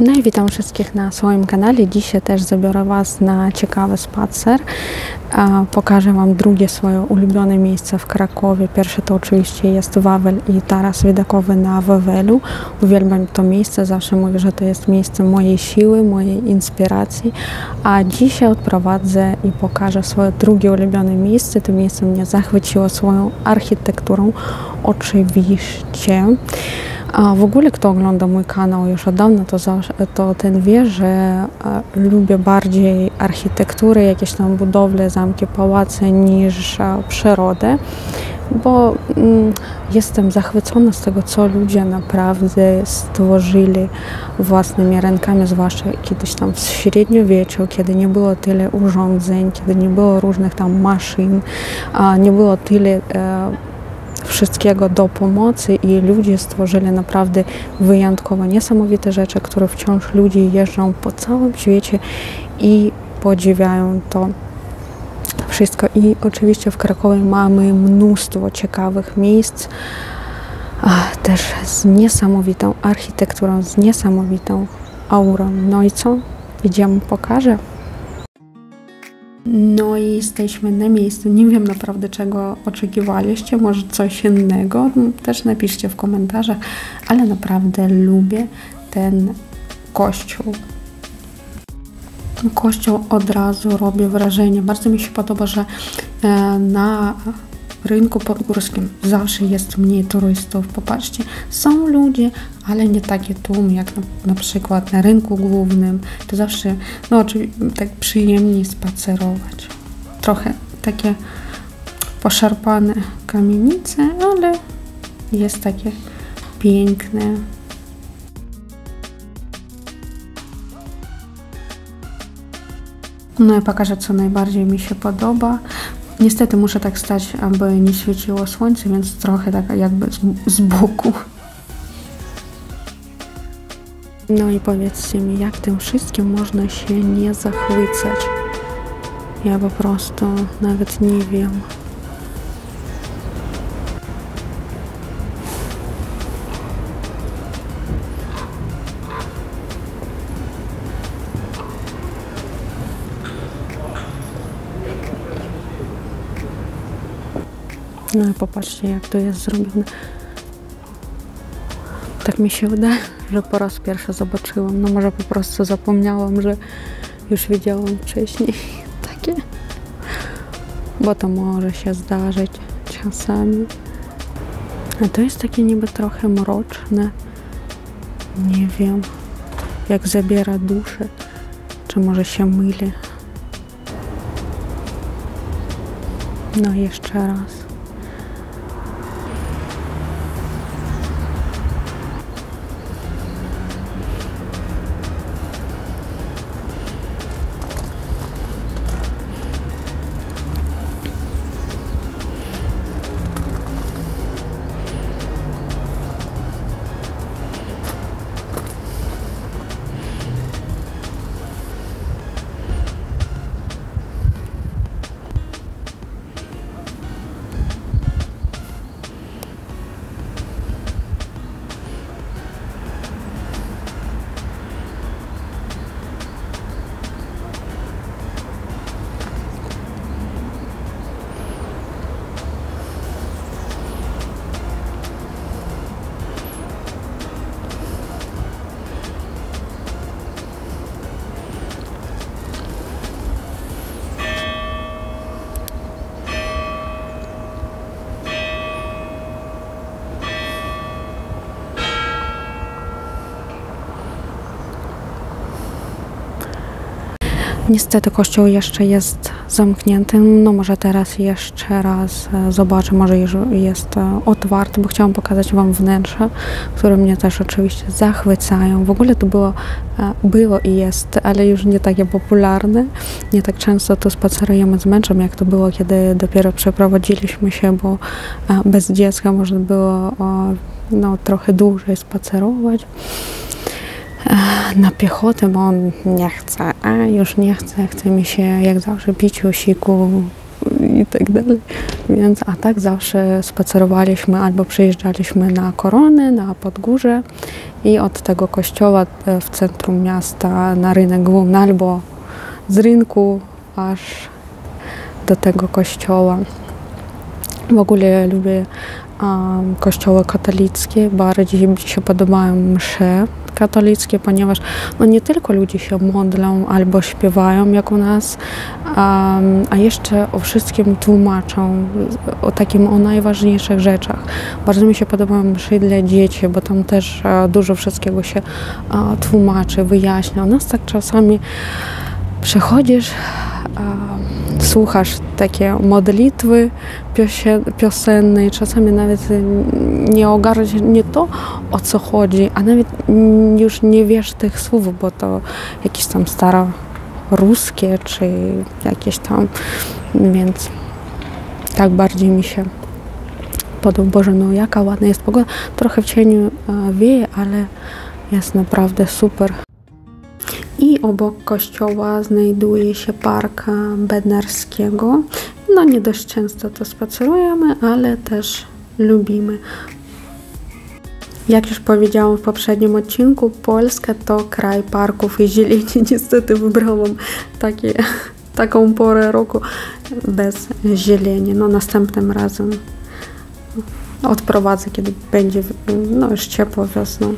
No i witam wszystkich na swoim kanale. Dzisiaj też zabiorę Was na ciekawy spacer. Pokażę Wam drugie swoje ulubione miejsce w Krakowie. Pierwsze to oczywiście jest Wawel i taras widokowy na Wawelu. Uwielbiam to miejsce, zawsze mówię, że to jest miejsce mojej siły, mojej inspiracji. A dzisiaj odprowadzę i pokażę swoje drugie ulubione miejsce. To miejsce mnie zachwyciło swoją architekturą, oczywiście. A w ogóle kto ogląda mój kanał już od dawna, to, to ten wie, że e, lubię bardziej architekturę, jakieś tam budowle, zamki, pałace niż e, przyrodę, bo mm, jestem zachwycona z tego, co ludzie naprawdę stworzyli własnymi rękami, zwłaszcza kiedyś tam w średniowieczu, kiedy nie było tyle urządzeń, kiedy nie było różnych tam maszyn, nie było tyle e, wszystkiego do pomocy i ludzie stworzyli naprawdę wyjątkowo niesamowite rzeczy, które wciąż ludzie jeżdżą po całym świecie i podziwiają to wszystko. I oczywiście w Krakowie mamy mnóstwo ciekawych miejsc, też z niesamowitą architekturą, z niesamowitą aurą. No i co? Idziemy, pokażę. No i jesteśmy na miejscu. Nie wiem naprawdę, czego oczekiwaliście, może coś innego. Też napiszcie w komentarzach, ale naprawdę lubię ten kościół. Kościół od razu robi wrażenie. Bardzo mi się podoba, że e, na rynku podgórskim zawsze jest mniej turystów. Popatrzcie, są ludzie, ale nie takie tłumy jak na, na przykład na rynku głównym. To zawsze, no tak przyjemniej spacerować. Trochę takie poszarpane kamienice, ale jest takie piękne. No i pokażę, co najbardziej mi się podoba. Niestety muszę tak stać, aby nie świeciło słońce, więc trochę tak jakby z, z boku. No i powiedzcie mi, jak tym wszystkim można się nie zachwycać? Ja po prostu nawet nie wiem. No i popatrzcie, jak to jest zrobione. Tak mi się wydaje, że po raz pierwszy zobaczyłam. No może po prostu zapomniałam, że już widziałam wcześniej takie. Bo to może się zdarzyć czasami. A to jest takie niby trochę mroczne. Nie wiem, jak zabiera duszę. Czy może się myli. No jeszcze raz. Niestety kościół jeszcze jest zamknięty. No może teraz jeszcze raz e, zobaczę, może już jest e, otwarty, bo chciałam pokazać Wam wnętrze, które mnie też oczywiście zachwycają. W ogóle to było, e, było i jest, ale już nie takie popularne. Nie tak często tu spacerujemy z mężem, jak to było, kiedy dopiero przeprowadziliśmy się, bo bez dziecka można było no, trochę dłużej spacerować na piechotę, bo on nie chce, a już nie chce, chce mi się jak zawsze pić siku i tak dalej. Więc, a tak zawsze spacerowaliśmy albo przyjeżdżaliśmy na Korony, na Podgórze i od tego kościoła e, w centrum miasta na rynek główny albo z rynku aż do tego kościoła. W ogóle lubię um, kościoły katolickie, bardziej mi się podobają msze katolickie, ponieważ no nie tylko ludzie się modlą albo śpiewają jak u nas, um, a jeszcze o wszystkim tłumaczą, o takim, o najważniejszych rzeczach. Bardzo mi się podobają mszy dla dzieci, bo tam też e, dużo wszystkiego się e, tłumaczy, wyjaśnia. U nas tak czasami przechodzisz słuchasz takie modlitwy piosenne i czasami nawet nie ogarniasz nie to, o co chodzi, a nawet już nie wiesz tych słów, bo to jakieś tam staroruskie czy jakieś tam, więc tak bardziej mi się podoba. Boże, no jaka ładna jest pogoda. Trochę w cieniu wieje, ale jest naprawdę super. I obok kościoła znajduje się park Bednarskiego. No nie dość często to spacerujemy, ale też lubimy. Jak już powiedziałam w poprzednim odcinku, Polska to kraj parków i zieleni. Niestety wybrałam takie, taką porę roku bez zieleni. No następnym razem odprowadzę, kiedy będzie no, już ciepło wiosną.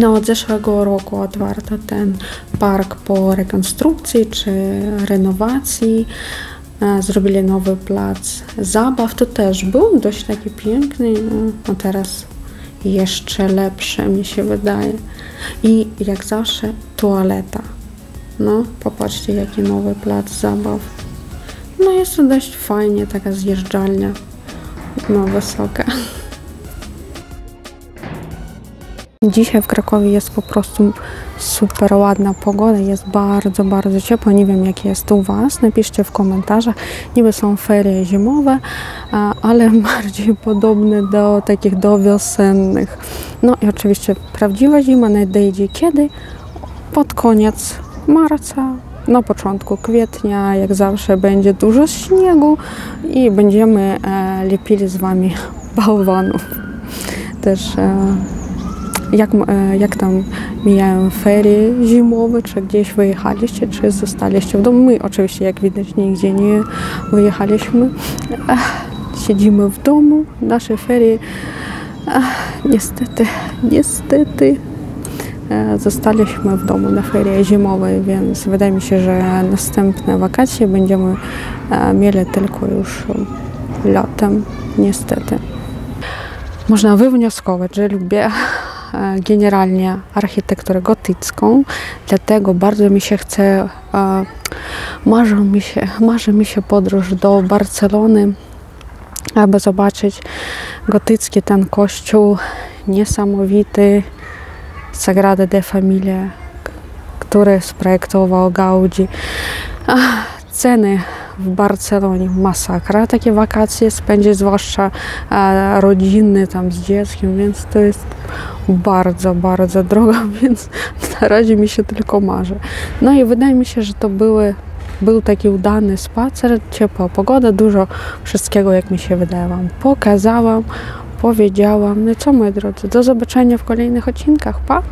No, od zeszłego roku otwarto ten park po rekonstrukcji czy renowacji. E, zrobili nowy plac zabaw. To też był dość taki piękny, no, a teraz jeszcze lepszy mi się wydaje. I jak zawsze toaleta. No, popatrzcie jaki nowy plac zabaw. No jest to dość fajnie, taka zjeżdżalnia, no wysoka. Dzisiaj w Krakowie jest po prostu super ładna pogoda, jest bardzo, bardzo ciepło. Nie wiem, jak jest u Was. Napiszcie w komentarzach. Niby są ferie zimowe, ale bardziej podobne do takich do wiosennych. No i oczywiście prawdziwa zima nadejdzie kiedy? Pod koniec marca, na początku kwietnia, jak zawsze będzie dużo śniegu i będziemy e, lepili z Wami bałwanów. Też e, jak, e, jak tam mijają ferie zimowe, czy gdzieś wyjechaliście, czy zostaliście w domu. My oczywiście, jak widać, nigdzie nie wyjechaliśmy. Siedzimy w domu, nasze ferie niestety, niestety e, zostaliśmy w domu na ferie zimowe, więc wydaje mi się, że następne wakacje będziemy e, mieli tylko już latem, niestety. Można wywnioskować, że lubię generalnie architekturę gotycką, dlatego bardzo mi się chce, e, marzy mi się, marzy mi się podróż do Barcelony, aby zobaczyć gotycki ten kościół niesamowity Sagrada de Familia, który sprojektował Gaudzi. Ceny w Barcelonie masakra. Takie wakacje spędzić, zwłaszcza e, rodziny tam z dzieckiem, więc to jest bardzo, bardzo drogo, więc na razie mi się tylko marzy. No i wydaje mi się, że to były był taki udany spacer, ciepła pogoda, dużo wszystkiego, jak mi się wydaje, Wam pokazałam, powiedziałam. No i co, moi drodzy, do zobaczenia w kolejnych odcinkach. Pa!